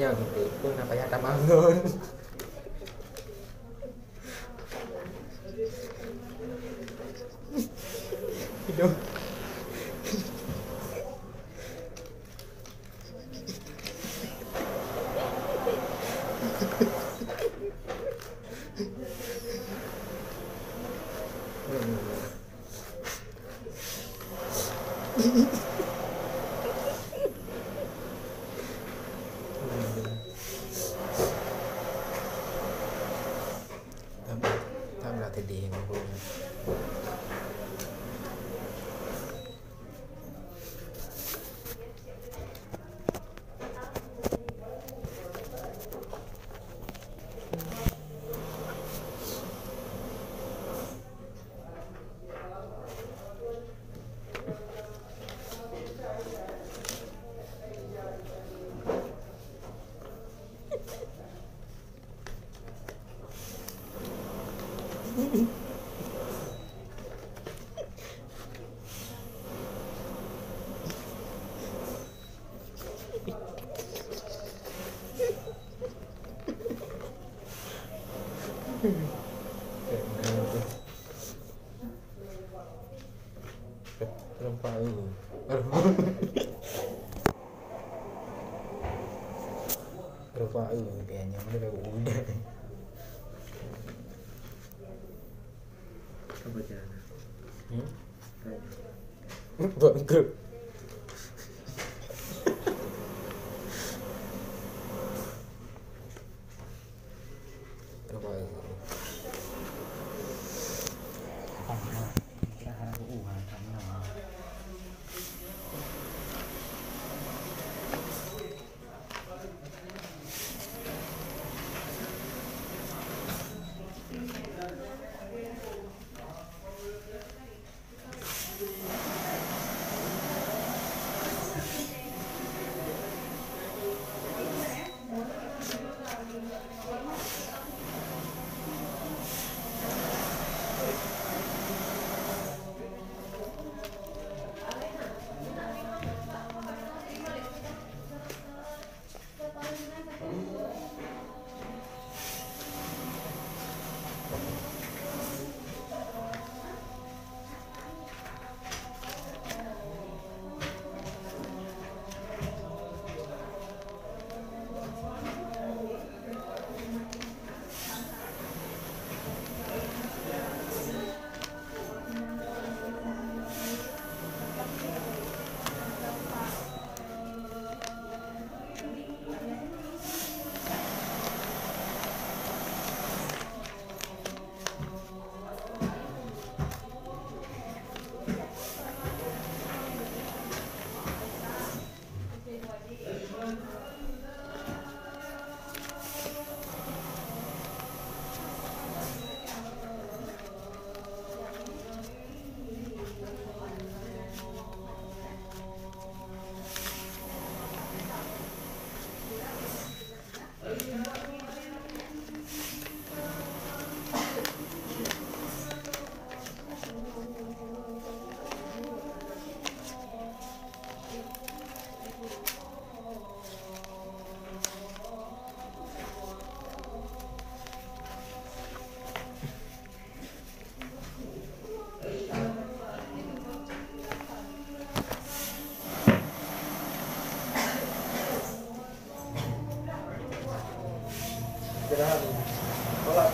Kayaknya gitu pun apa ya tamangon. Hidup. Tham Belum tahu. Belum tahu kayaknya udah 看不见，嗯，看，不。好意思啊。好。Istirahat. Tolak.